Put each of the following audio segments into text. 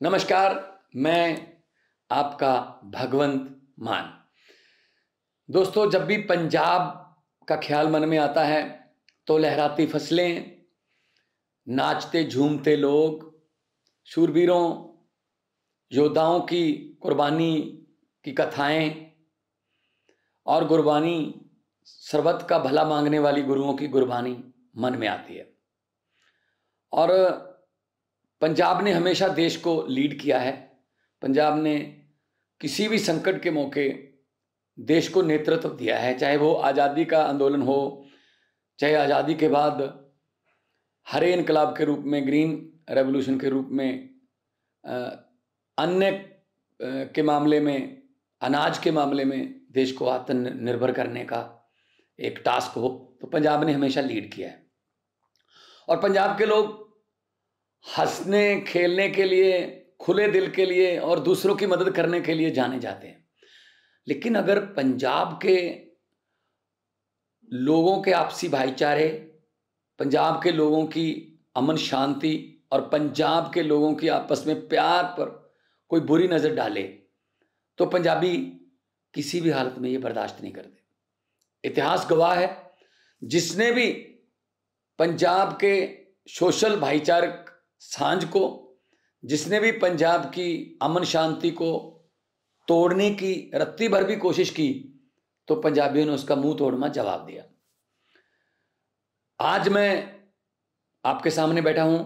नमस्कार, मैं आपका भगवंत मान। दोस्तों, जब भी पंजाब का ख्याल मन में आता है तो लहराती फ़सलें, नाचते झूमते लोग, शूरवीरों, योद्धाओं की कुर्बानी की कथाएँ, और गुरबानी सर्वत का भला मांगने वाली गुरुओं की गुरबानी मन में आती है। और पंजाब ने हमेशा देश को लीड किया है। पंजाब ने किसी भी संकट के मौके देश को नेतृत्व दिया है। चाहे वो आज़ादी का आंदोलन हो, चाहे आज़ादी के बाद हरे इनकलाब के रूप में, ग्रीन रेवोल्यूशन के रूप में अन्य के मामले में, अनाज के मामले में देश को आत्मनिर्भर करने का एक टास्क हो तो पंजाब ने हमेशा लीड किया है। और पंजाब के लोग हंसने, खेलने के लिए, खुले दिल के लिए और दूसरों की मदद करने के लिए जाने जाते हैं। लेकिन अगर पंजाब के लोगों के आपसी भाईचारे, पंजाब के लोगों की अमन शांति और पंजाब के लोगों की आपस में प्यार पर कोई बुरी नज़र डाले तो पंजाबी किसी भी हालत में ये बर्दाश्त नहीं करते। इतिहास गवाह है, जिसने भी पंजाब के सोशल भाईचारक साँझ को, जिसने भी पंजाब की अमन शांति को तोड़ने की, रत्ती भर भी कोशिश की तो पंजाबियों ने उसका मुँह तोड़ना जवाब दिया। आज मैं आपके सामने बैठा हूँ।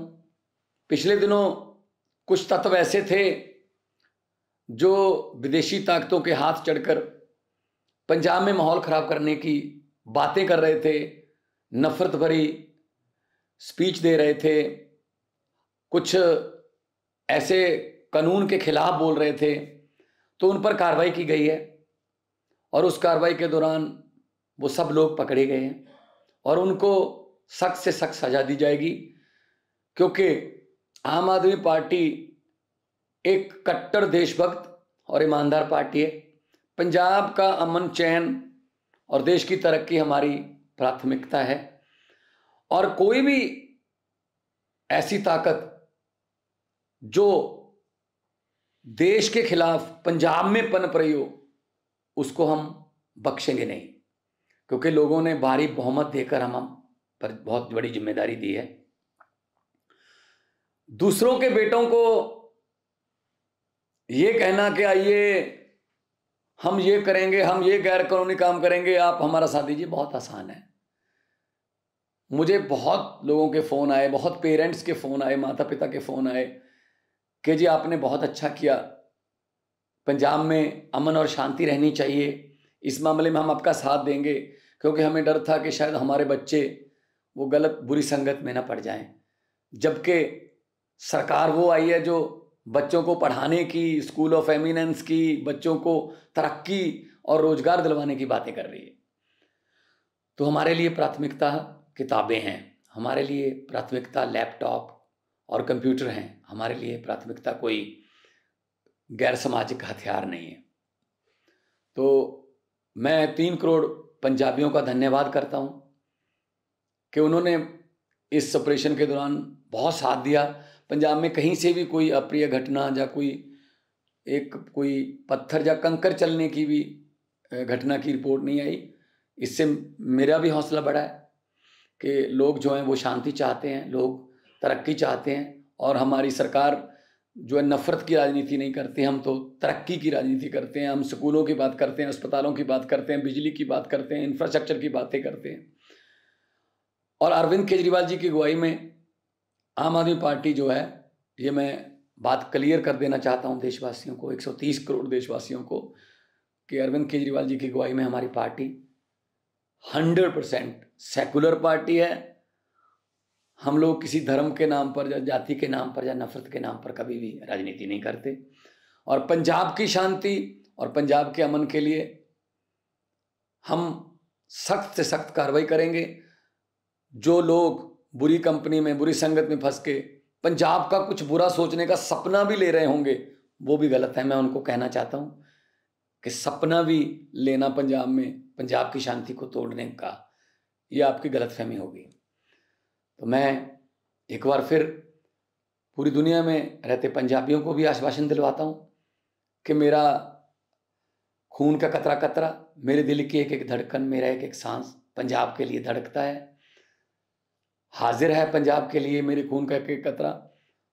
पिछले दिनों कुछ तत्व ऐसे थे जो विदेशी ताकतों के हाथ चढ़कर पंजाब में माहौल खराब करने की बातें कर रहे थे, नफरत भरी स्पीच दे रहे थे कुछ ऐसे कानून के खिलाफ बोल रहे थे तो उन पर कार्रवाई की गई है। और उस कार्रवाई के दौरान वो सब लोग पकड़े गए हैं और उनको सख्त से सख्त सजा दी जाएगी, क्योंकि आम आदमी पार्टी एक कट्टर देशभक्त और ईमानदार पार्टी है। पंजाब का अमन चैन और देश की तरक्की हमारी प्राथमिकता है। और कोई भी ऐसी ताकत जो देश के खिलाफ पंजाब में पनप रही हो, उसको हम बख्शेंगे नहीं। क्योंकि लोगों ने भारी बहुमत देकर हम पर बहुत बड़ी ज़िम्मेदारी दी है। दूसरों के बेटों को ये कहना कि आइए, हम ये करेंगे, हम ये गैर कानूनी काम करेंगे, आप हमारा साथ दीजिए, बहुत आसान है। मुझे बहुत लोगों के फ़ोन आए, बहुत पेरेंट्स के फ़ोन आए माता पिता के फ़ोन आए कि जी आपने बहुत अच्छा किया। पंजाब में अमन और शांति रहनी चाहिए। इस मामले में हम आपका साथ देंगे, क्योंकि हमें डर था कि शायद हमारे बच्चे वो गलत, बुरी संगत में ना पड़ जाएँ। जबकि सरकार वो आई है जो बच्चों को पढ़ाने की, स्कूल ऑफ़ एमिनेंस की, बच्चों को तरक्की और रोज़गार दिलवाने की बातें कर रही है। तो हमारे लिए प्राथमिकता किताबें हैं। हमारे लिए प्राथमिकता लैपटॉप और कंप्यूटर हैं। हमारे लिए प्राथमिकता कोई गैर सामाजिक हथियार नहीं है। तो मैं तीन करोड़ पंजाबियों का धन्यवाद करता हूँ कि उन्होंने इस ऑपरेशन के दौरान बहुत साथ दिया। पंजाब में कहीं से भी कोई अप्रिय घटना या कोई एक कोई पत्थर या कंकर चलने की भी घटना की रिपोर्ट नहीं आई। इससे मेरा भी हौसला बढ़ा है कि लोग जो हैं वो शांति चाहते हैं, लोग तरक्की चाहते हैं और हमारी सरकार जो है नफरत की राजनीति नहीं करती, हम तो तरक्की की राजनीति करते हैं, हम स्कूलों की बात करते हैं, अस्पतालों की बात करते हैं, बिजली की बात करते हैं इंफ्रास्ट्रक्चर की बातें करते हैं। और अरविंद केजरीवाल जी की अगुवाई में आम आदमी पार्टी जो है, ये मैं बात क्लियर कर देना चाहता हूँ देशवासियों को 130 करोड़ देशवासियों को, कि अरविंद केजरीवाल जी की अगुवाई में हमारी पार्टी 100 परसेंट सेकुलर पार्टी है हम लोग किसी धर्म के नाम पर या जाति के नाम पर या नफरत के नाम पर कभी भी राजनीति नहीं करते। और पंजाब की शांति और पंजाब के अमन के लिए हम सख्त से सख्त कार्रवाई करेंगे। जो लोग बुरी कंपनी में, बुरी संगत में फंस के पंजाब का कुछ बुरा सोचने का सपना भी ले रहे होंगे, वो भी गलत है, मैं उनको कहना चाहता हूँ कि सपना भी लेना पंजाब में, पंजाब की शांति को तोड़ने का, ये आपकी गलतफहमी होगी। तो मैं एक बार फिर पूरी दुनिया में रहते पंजाबियों को भी आश्वासन दिलवाता हूँ कि मेरा खून का कतरा कतरा, मेरे दिल की एक एक धड़कन, मेरा एक एक सांस पंजाब के लिए धड़कता है। हाजिर है पंजाब के लिए मेरे खून का एक एक कतरा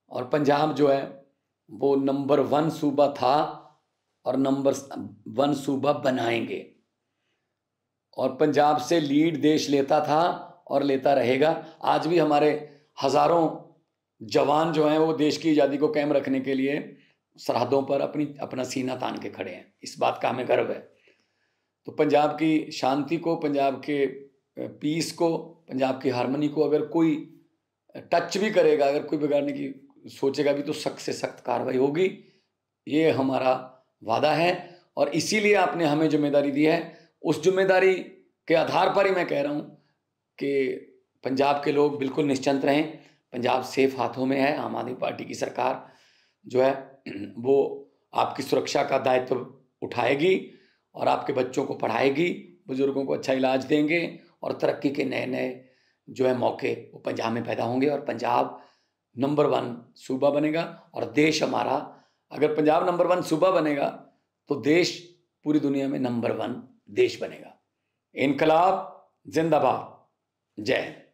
और पंजाब जो है, वो नंबर वन सूबा था और नंबर वन सूबा बनाएँगे। और पंजाब से लीड देश लेता था और लेता रहेगा। आज भी हमारे हज़ारों जवान जो हैं, वो देश की आज़ादी को कायम रखने के लिए सरहदों पर अपनी, अपना सीना तान के खड़े हैं। इस बात का हमें गर्व है। तो पंजाब की शांति को, पंजाब के पीस को, पंजाब की हारमोनी को अगर कोई टच भी करेगा, अगर कोई बिगाड़ने की सोचेगा भी तो सख्त से सख्त कार्रवाई होगी। ये हमारा वादा है और इसीलिए आपने हमें ज़िम्मेदारी दी है। उस ज़िम्मेदारी के आधार पर ही मैं कह रहा हूँ कि पंजाब के लोग बिल्कुल निश्चिंत रहें। पंजाब सेफ़ हाथों में है, आम आदमी पार्टी की सरकार जो है, वो आपकी सुरक्षा का दायित्व उठाएगी और आपके बच्चों को पढ़ाएगी, बुज़ुर्गों को अच्छा इलाज देंगे और तरक्की के नए नए जो है मौके वो पंजाब में पैदा होंगे और पंजाब नंबर वन सूबा बनेगा और देश हमारा, अगर पंजाब नंबर वन सूबा बनेगा तो देश पूरी दुनिया में नंबर वन देश बनेगा। इनकलाब जिंदाबाद। जय